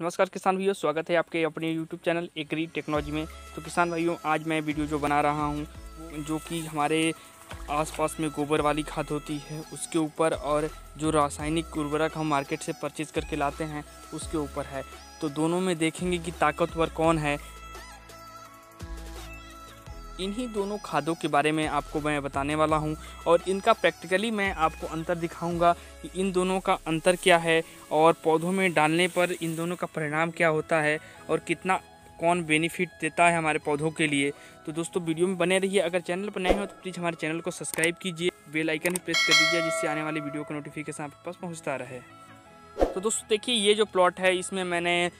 नमस्कार किसान भाइयों, स्वागत है आपके अपने यूट्यूब चैनल एग्री टेक्नोलॉजी में। तो किसान भाइयों, आज मैं वीडियो जो बना रहा हूँ, जो कि हमारे आसपास में गोबर वाली खाद होती है, उसके ऊपर और जो रासायनिक उर्वरक हम मार्केट से परचेज करके लाते हैं, उसके ऊपर है। तो दोनों में देखेंगे कि ताकतवर कौन है इन्हीं दोनों खादों के बारे में आपको मैं बताने वाला हूँ और इनका प्रैक्टिकली मैं आपको अंतर दिखाऊँगा कि इन दोनों का अंतर क्या है और पौधों में डालने पर इन दोनों का परिणाम क्या होता है और कितना कौन बेनिफिट देता है हमारे पौधों के लिए। तो दोस्तों, वीडियो में बने रहिए। अगर चैनल पर नए हो तो प्लीज़ हमारे चैनल को सब्सक्राइब कीजिए। बेल आइकन भी प्रेस कर दीजिए जिससे आने वाली वीडियो का नोटिफिकेशन आपके पास पहुँचता रहे। तो दोस्तों देखिए, ये जो प्लॉट है, इसमें मैंने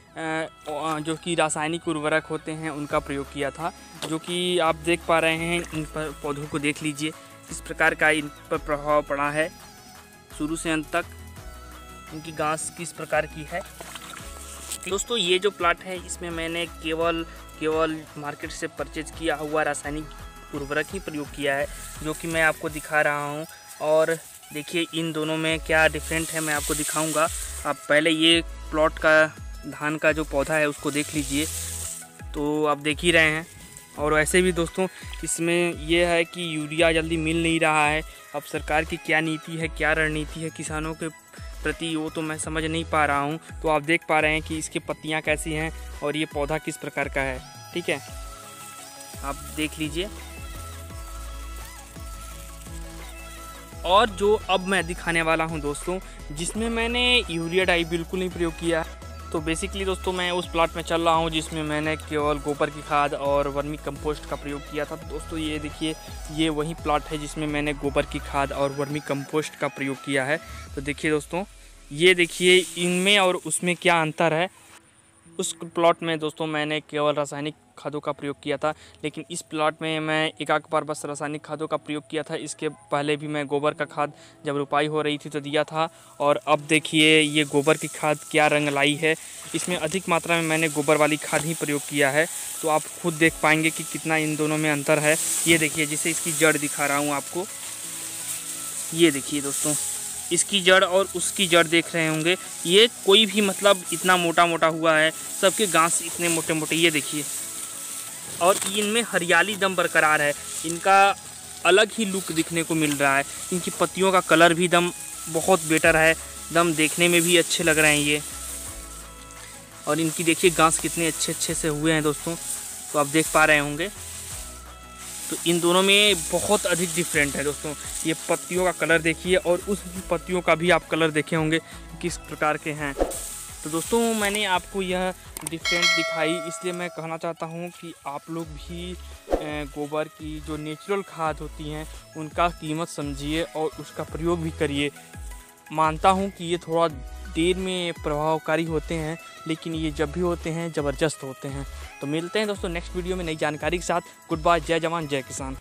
जो कि रासायनिक उर्वरक होते हैं, उनका प्रयोग किया था, जो कि आप देख पा रहे हैं, इन पर पौधों को देख लीजिए किस प्रकार का इन पर प्रभाव पड़ा है। शुरू से अंत तक इनकी घास किस प्रकार की है। दोस्तों, ये जो प्लाट है, इसमें मैंने केवल केवल मार्केट से परचेज किया हुआ रासायनिक उर्वरक ही प्रयोग किया है, जो कि मैं आपको दिखा रहा हूँ। और देखिए, इन दोनों में क्या डिफरेंट है, मैं आपको दिखाऊँगा। आप पहले ये प्लॉट का, धान का जो पौधा है, उसको देख लीजिए। तो आप देख ही रहे हैं। और वैसे भी दोस्तों, इसमें यह है कि यूरिया जल्दी मिल नहीं रहा है। अब सरकार की क्या नीति है, क्या रणनीति है किसानों के प्रति, वो तो मैं समझ नहीं पा रहा हूँ। तो आप देख पा रहे हैं कि इसकी पत्तियाँ कैसी हैं और ये पौधा किस प्रकार का है, ठीक है? आप देख लीजिए। और जो अब मैं दिखाने वाला हूँ दोस्तों, जिसमें मैंने यूरिया डाई बिल्कुल नहीं प्रयोग किया। तो बेसिकली दोस्तों, मैं उस प्लाट में चल रहा हूँ जिसमें मैंने केवल गोबर की खाद और वर्मी कंपोस्ट का प्रयोग किया था। तो दोस्तों, ये देखिए, ये वही प्लाट है जिसमें मैंने गोबर की खाद और वर्मी कंपोस्ट का प्रयोग किया है। तो देखिए दोस्तों, ये देखिए, इनमें और उसमें क्या अंतर है? उस प्लॉट में दोस्तों मैंने केवल रासायनिक खादों का प्रयोग किया था, लेकिन इस प्लॉट में मैं एक बार बस रासायनिक खादों का प्रयोग किया था। इसके पहले भी मैं गोबर का खाद जब रुपाई हो रही थी तो दिया था, और अब देखिए ये गोबर की खाद क्या रंग लाई है। इसमें अधिक मात्रा में मैंने गोबर वाली खाद ही प्रयोग किया है। तो आप खुद देख पाएँगे कि कितना इन दोनों में अंतर है। ये देखिए, जिसे इसकी जड़ दिखा रहा हूँ आपको। ये देखिए दोस्तों। इसकी जड़ और उसकी जड़ देख रहे होंगे। ये कोई भी मतलब इतना मोटा मोटा हुआ है, सबके घास इतने मोटे मोटे ये देखिए। और इनमें हरियाली दम बरकरार है। इनका अलग ही लुक दिखने को मिल रहा है। इनकी पत्तियों का कलर भी दम बहुत बेटर है। दम देखने में भी अच्छे लग रहे हैं ये। और इनकी देखिए घास कितने अच्छे अच्छे से हुए हैं दोस्तों। तो आप देख पा रहे होंगे। तो इन दोनों में बहुत अधिक डिफरेंट है दोस्तों। ये पत्तियों का कलर देखिए और उस पत्तियों का भी आप कलर देखे होंगे किस प्रकार के हैं। तो दोस्तों, मैंने आपको यह डिफरेंट दिखाई, इसलिए मैं कहना चाहता हूँ कि आप लोग भी गोबर की जो नेचुरल खाद होती हैं, उनका कीमत समझिए और उसका प्रयोग भी करिए। मानता हूँ कि ये थोड़ा देर में प्रभावकारी होते हैं, लेकिन ये जब भी होते हैं, ज़बरदस्त होते हैं। तो मिलते हैं दोस्तों नेक्स्ट वीडियो में नई जानकारी के साथ। गुड बाय जय जवान, जय किसान।